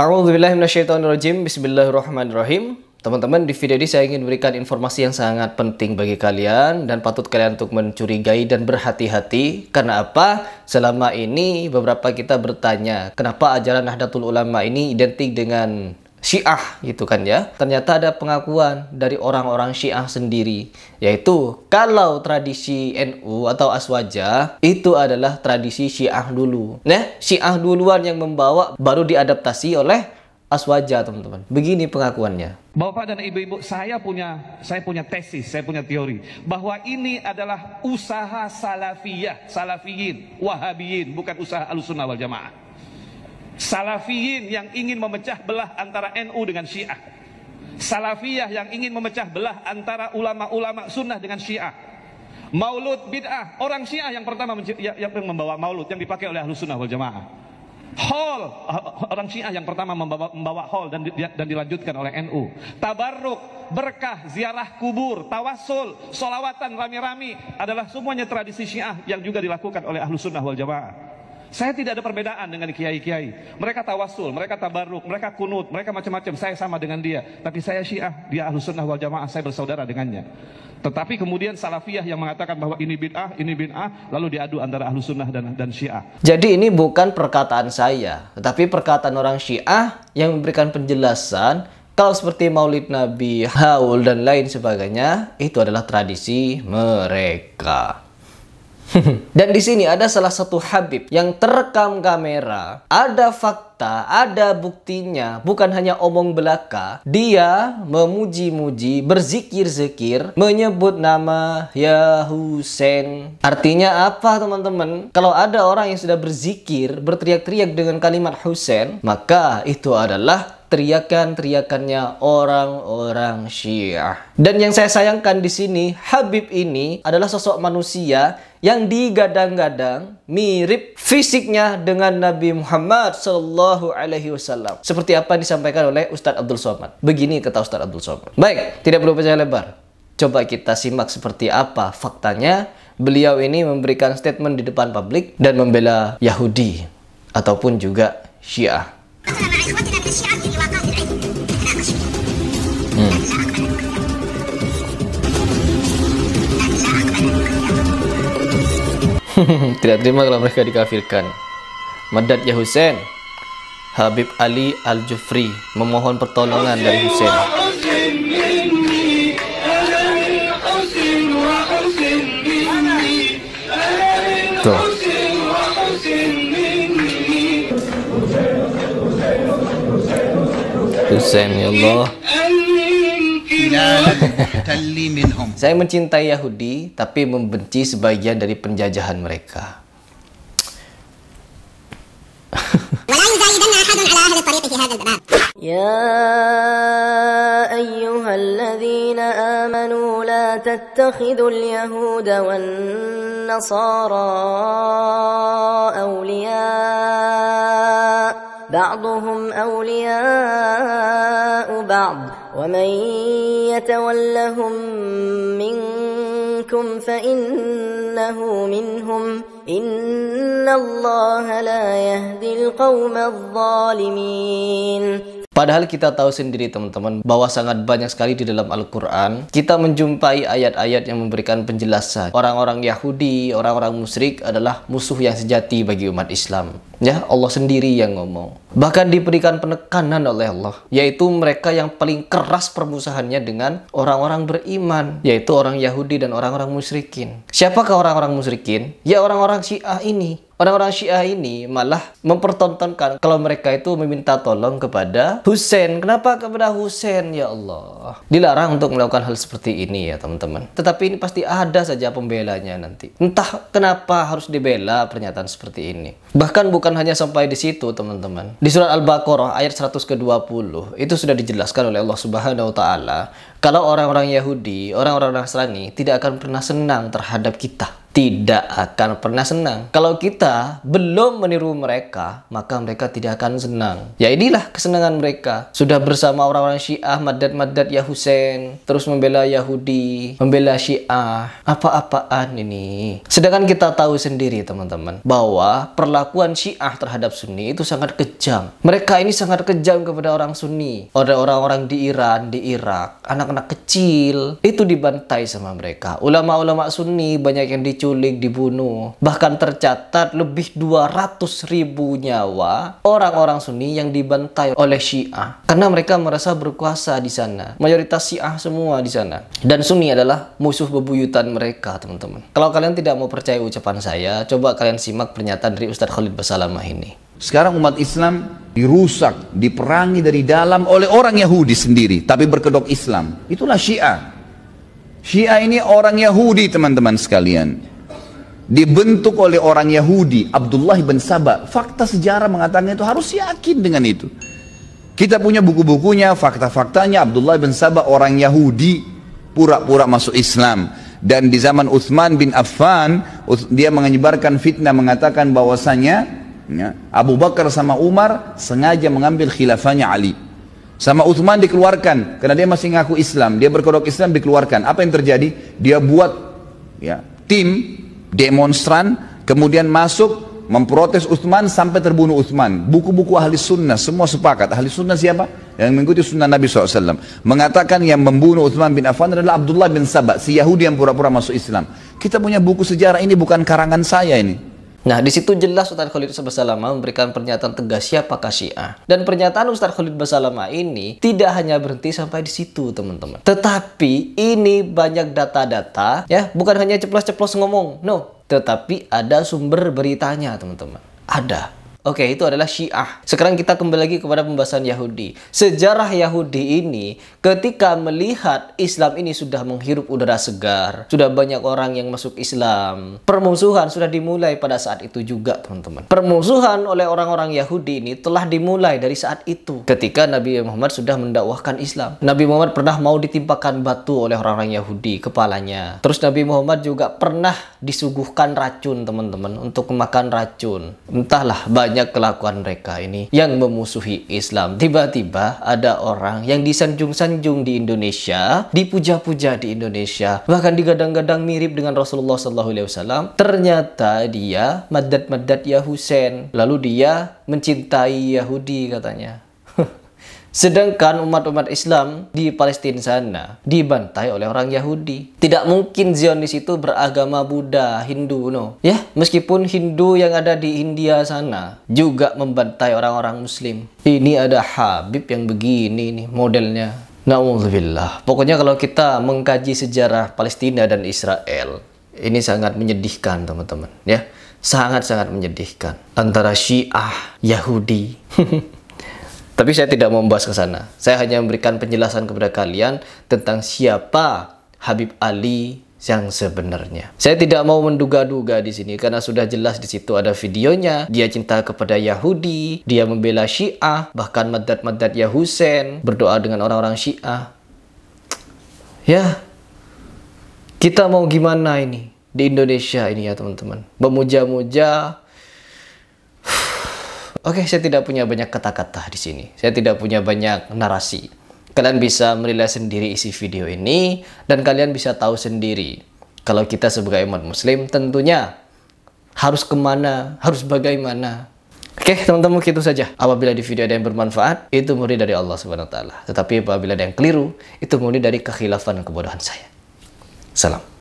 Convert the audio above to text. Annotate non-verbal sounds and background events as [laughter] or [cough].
A'udzubillahiminasyaitonirrajim Bismillahirrahmanirrahim Teman-teman, di video ini saya ingin berikan informasi yang sangat penting bagi kalian dan patut kalian untuk mencurigai dan berhati-hati. Karena apa? Selama ini beberapa kita bertanya, kenapa ajaran Nahdlatul Ulama ini identik dengan Syiah gitu kan ya. Ternyata ada pengakuan dari orang-orang Syiah sendiri yaitu kalau tradisi NU atau Aswaja itu adalah tradisi Syiah dulu. Nah, Syiah duluan yang membawa baru diadaptasi oleh Aswaja teman-teman. Begini pengakuannya. Bapak dan Ibu-ibu, saya punya saya punya tesis, saya punya teori bahwa ini adalah usaha salafiyah, salafiyin, wahabiyin, bukan usaha alusunnah wal jamaah. Salafiyin yang ingin memecah belah antara NU dengan Syiah. Salafiyah yang ingin memecah belah antara ulama-ulama sunnah dengan Syiah. Maulud bid'ah, orang Syiah yang pertama ya, yang membawa maulud yang dipakai oleh Ahlus Sunnah wal Jamaah. Hall, orang Syiah yang pertama membawa, membawa hall dan, dan dilanjutkan oleh NU. Tabarruk, berkah, ziarah kubur, tawasul, solawatan rami-rami adalah semuanya tradisi Syiah yang juga dilakukan oleh Ahlus Sunnah wal Jamaah. Saya tidak ada perbedaan dengan kiai-kiai. Mereka tawasul, mereka tabaruk, mereka kunut, mereka macam-macam. Saya sama dengan dia. Tapi saya syiah, dia ahlu sunnah wal jamaah, saya bersaudara dengannya. Tetapi kemudian salafiyah yang mengatakan bahwa ini bid'ah, ini bid'ah, lalu diadu antara ahlu sunnah dan, dan syiah. Jadi ini bukan perkataan saya, tetapi perkataan orang syiah yang memberikan penjelasan kalau seperti maulid nabi, haul, dan lain sebagainya, itu adalah tradisi mereka. [laughs] Dan di sini ada salah satu Habib yang terekam kamera, ada fakta, ada buktinya, bukan hanya omong belaka. Dia memuji-muji, berzikir-zikir, menyebut nama Ya Husain. Artinya apa teman-teman? Kalau ada orang yang sudah berzikir, berteriak-teriak dengan kalimat Husain, maka itu adalah teriakan-teriakannya orang-orang Syiah. Dan yang saya sayangkan di sini, Habib ini adalah sosok manusia yang digadang-gadang mirip fisiknya dengan Nabi Muhammad Sallallahu Alaihi Wasallam. Seperti apa yang disampaikan oleh Ustadz Abdul Somad. Begini kata Ustadz Abdul Somad. Baik, tidak perlu percaya lebar. Coba kita simak seperti apa faktanya. Beliau ini memberikan statement di depan publik dan membela Yahudi ataupun juga Syiah. [laughs] Tidak terima kalau mereka dikafirkan. Madad ya Hussein. Habib Ali Al-Jufri memohon pertolongan dari Hussein. Tuh. Hussein ya Allah. Saya mencintai Yahudi tapi membenci sebagian dari penjajahan mereka. [laughs] يا أيها الذين آمنوا لا تتخذوا اليهود والنصارى أولياء بعضهم أولياء بعض ومن يتولهم منكم فإنه منهم. إن الله لا يهدي القوم الظالمين. Padahal kita tahu sendiri teman-teman bahwa sangat banyak sekali di dalam Al-Quran kita menjumpai ayat-ayat yang memberikan penjelasan orang-orang Yahudi, orang-orang musyrik adalah musuh yang sejati bagi umat Islam. Ya, Allah sendiri yang ngomong. Bahkan diberikan penekanan oleh Allah, yaitu mereka yang paling keras permusuhannya dengan orang-orang beriman, yaitu orang Yahudi dan orang-orang musyrikin. Siapakah orang-orang musyrikin? Ya orang-orang Syiah ini orang-orang Syiah ini malah mempertontonkan kalau mereka itu meminta tolong kepada Husain. Kenapa kepada Husain ya Allah? Dilarang untuk melakukan hal seperti ini ya teman-teman. Tetapi ini pasti ada saja pembelanya nanti. Entah kenapa harus dibela pernyataan seperti ini. Bahkan bukan hanya sampai di situ teman-teman. Di surat Al-Baqarah ayat 100 ke-20 itu sudah dijelaskan oleh Allah Subhanahu wa taala kalau orang-orang Yahudi, orang-orang Nasrani tidak akan pernah senang terhadap kita tidak akan pernah senang. Kalau kita belum meniru mereka, maka mereka tidak akan senang. Ya inilah kesenangan mereka. Sudah bersama orang-orang Syiah, Madad-Madad ya terus membela Yahudi, membela Syiah. Apa-apaan ini? Sedangkan kita tahu sendiri teman-teman, bahwa perlakuan Syiah terhadap Sunni itu sangat kejam. Mereka ini sangat kejam kepada orang Sunni. Orang-orang di Iran, di Irak, anak-anak kecil, itu dibantai sama mereka. Ulama-ulama Sunni banyak yang di diculik, dibunuh. Bahkan tercatat lebih 200 ribu nyawa orang-orang Sunni yang dibantai oleh Syiah. Karena mereka merasa berkuasa di sana. Mayoritas Syiah semua di sana. Dan Sunni adalah musuh bebuyutan mereka, teman-teman. Kalau kalian tidak mau percaya ucapan saya, coba kalian simak pernyataan dari Ustadz Khalid Basalamah ini. Sekarang umat Islam dirusak, diperangi dari dalam oleh orang Yahudi sendiri, tapi berkedok Islam. Itulah Syiah. Syiah ini orang Yahudi teman-teman sekalian dibentuk oleh orang Yahudi Abdullah bin Sabah. Fakta sejarah mengatakan itu harus yakin dengan itu. Kita punya buku-bukunya fakta-faktanya Abdullah bin Sabah orang Yahudi pura-pura masuk Islam. Dan di zaman Uthman bin Affan dia menyebarkan fitnah mengatakan bahwasanya ya, Abu Bakar sama Umar sengaja mengambil khilafahnya Ali. Sama Uthman dikeluarkan karena dia masih ngaku Islam. Dia berkodok Islam dikeluarkan. Apa yang terjadi? Dia buat ya tim demonstran, kemudian masuk memprotes Utsman sampai terbunuh Utsman. Buku-buku ahli sunnah semua sepakat. Ahli sunnah siapa? Yang mengikuti sunnah Nabi SAW. Mengatakan yang membunuh Utsman bin Affan adalah Abdullah bin Sabah, si Yahudi yang pura-pura masuk Islam. Kita punya buku sejarah ini bukan karangan saya ini. Nah, di situ jelas Ustaz Khalid Basalamah memberikan pernyataan tegas siapakah Syiah. Dan pernyataan Ustaz Khalid Basalamah ini tidak hanya berhenti sampai di situ, teman-teman. Tetapi ini banyak data-data, ya, bukan hanya ceplos-ceplos ngomong. No, tetapi ada sumber beritanya, teman-teman. Ada. Oke, itu adalah Syiah. Sekarang kita kembali lagi kepada pembahasan Yahudi. Sejarah Yahudi ini ketika melihat Islam ini sudah menghirup udara segar, sudah banyak orang yang masuk Islam. Permusuhan sudah dimulai pada saat itu juga, teman-teman. Permusuhan oleh orang-orang Yahudi ini telah dimulai dari saat itu. Ketika Nabi Muhammad sudah mendakwahkan Islam. Nabi Muhammad pernah mau ditimpakan batu oleh orang-orang Yahudi kepalanya. Terus Nabi Muhammad juga pernah disuguhkan racun, teman-teman, untuk memakan racun. Entahlah, banyak kelakuan mereka ini yang memusuhi Islam. Tiba-tiba ada orang yang disanjung-sanjung di Indonesia, dipuja-puja di Indonesia, bahkan digadang-gadang mirip dengan Rasulullah SAW. Ternyata dia madat-madat ya Husain. Lalu dia mencintai Yahudi katanya. Sedangkan umat-umat Islam di Palestina sana dibantai oleh orang Yahudi. Tidak mungkin Zionis itu beragama Buddha, Hindu, no. Ya, meskipun Hindu yang ada di India sana juga membantai orang-orang Muslim. Ini ada Habib yang begini nih modelnya. Nauzubillah. Pokoknya kalau kita mengkaji sejarah Palestina dan Israel, ini sangat menyedihkan, teman-teman, ya. Sangat-sangat menyedihkan antara Syiah, Yahudi. [laughs] Tapi saya tidak mau membahas ke sana. Saya hanya memberikan penjelasan kepada kalian tentang siapa Habib Ali yang sebenarnya. Saya tidak mau menduga-duga di sini karena sudah jelas di situ ada videonya. Dia cinta kepada Yahudi, dia membela Syiah, bahkan madat-madat ya Husain, berdoa dengan orang-orang Syiah. Ya, kita mau gimana ini di Indonesia ini ya teman-teman? Memuja-muja Oke, saya tidak punya banyak kata-kata di sini. Saya tidak punya banyak narasi. Kalian bisa menilai sendiri isi video ini dan kalian bisa tahu sendiri kalau kita sebagai umat muslim tentunya harus ke mana, harus bagaimana. Oke, teman-teman itu saja. Apabila di video ada yang bermanfaat, itu murni dari Allah Subhanahu wa taala. Tetapi apabila ada yang keliru, itu murni dari kekhilafan dan kebodohan saya. Salam.